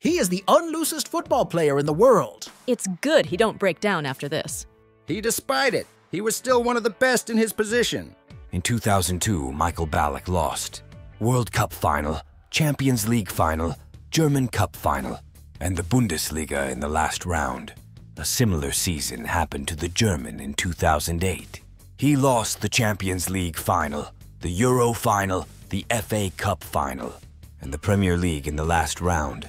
He is the unloosest football player in the world. It's good he don't break down after this. He despite it. He was still one of the best in his position. In 2002, Michael Ballack lost. World Cup final, Champions League final, German Cup final, and the Bundesliga in the last round. A similar season happened to the German in 2008. He lost the Champions League final, the Euro final, the FA Cup final, and the Premier League in the last round.